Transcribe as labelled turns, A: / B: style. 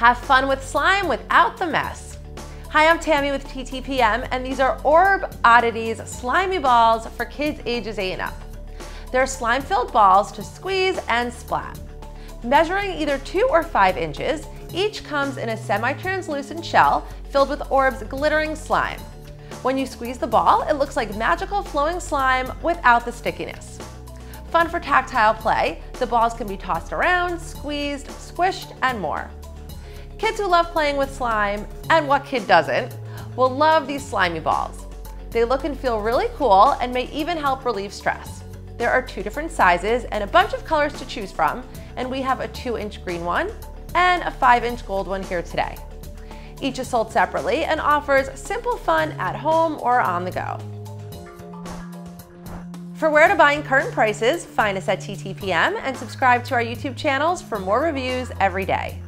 A: Have fun with slime without the mess. Hi, I'm Tammy with TTPM, and these are Orb Odditeez Slimiballz for kids ages 8 and up. They're slime-filled balls to squeeze and splat. Measuring either 2 or 5 inches, each comes in a semi-translucent shell filled with Orb's glittering slime. When you squeeze the ball, it looks like magical flowing slime without the stickiness. Fun for tactile play, the balls can be tossed around, squeezed, squished, and more. Kids who love playing with slime, and what kid doesn't, will love these slimy balls. They look and feel really cool and may even help relieve stress. There are two different sizes and a bunch of colors to choose from, and we have a two inch green one and a five inch gold one here today. Each is sold separately and offers simple fun at home or on the go. For where to buy and current prices, find us at TTPM and subscribe to our YouTube channels for more reviews every day.